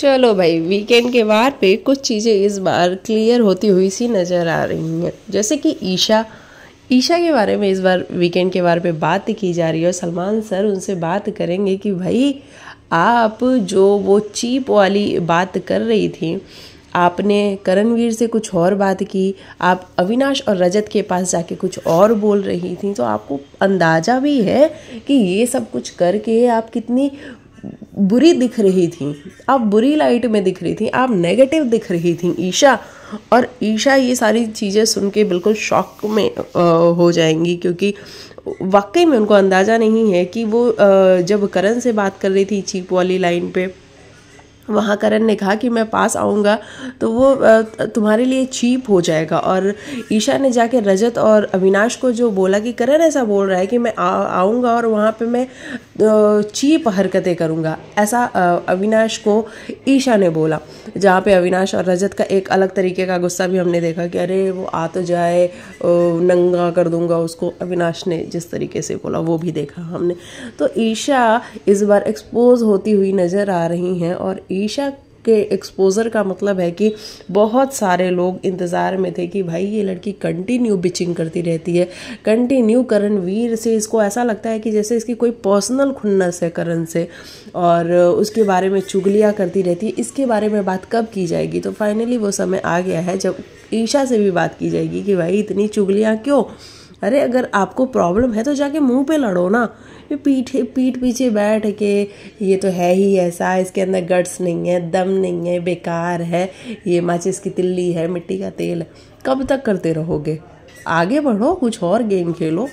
चलो भाई वीकेंड के वार पे कुछ चीज़ें इस बार क्लियर होती हुई सी नज़र आ रही हैं। जैसे कि ईशा ईशा के बारे में इस बार वीकेंड के बारे पे बात की जा रही है और सलमान सर उनसे बात करेंगे कि भाई, आप जो वो चीप वाली बात कर रही थी, आपने करणवीर से कुछ और बात की, आप अविनाश और रजत के पास जाके कुछ और बोल रही थी तो आपको अंदाज़ा भी है कि ये सब कुछ करके आप कितनी बुरी दिख रही थी आप बुरी लाइट में दिख रही थी आप नेगेटिव दिख रही थी ईशा। और ईशा ये सारी चीज़ें सुन के बिल्कुल शॉक में आ, हो जाएँगी क्योंकि वाकई में उनको अंदाज़ा नहीं है कि वो आ, जब करण से बात कर रही थी चीप वाली लाइन पे वहाँ करण ने कहा कि मैं पास आऊँगा तो वो तुम्हारे लिए चीप हो जाएगा। और ईशा ने जाके रजत और अविनाश को जो बोला कि करण ऐसा बोल रहा है कि मैं आऊँगा और वहाँ पे मैं चीप हरकतें करूँगा। ऐसा अविनाश को ईशा ने बोला, जहाँ पे अविनाश और रजत का एक अलग तरीके का गुस्सा भी हमने देखा कि अरे, वो आ तो जाए नंगा कर दूँगा उसको। अविनाश ने जिस तरीके से बोला, वो भी देखा हमने। तो ईशा इस बार एक्सपोज होती हुई नज़र आ रही हैं और ईशा के एक्सपोज़र का मतलब है कि बहुत सारे लोग इंतज़ार में थे कि भाई ये लड़की कंटिन्यू बिचिंग करती रहती है। कंटिन्यू करण वीर से इसको ऐसा लगता है कि जैसे इसकी कोई पर्सनल खुन्नस है करण से और उसके बारे में चुगलियाँ करती रहती है। इसके बारे में बात कब की जाएगी? तो फाइनली वो समय आ गया है जब ईशा से भी बात की जाएगी कि भाई इतनी चुगलियाँ क्यों? अरे अगर आपको प्रॉब्लम है तो जाके मुँह पे लड़ो ना। ये पीठ पीठ पीछे बैठ के, ये तो है ही ऐसा, इसके अंदर गट्स नहीं है, दम नहीं है, बेकार है। ये माचिस की तिल्ली है, मिट्टी का तेल। कब तक करते रहोगे? आगे बढ़ो, कुछ और गेम खेलो।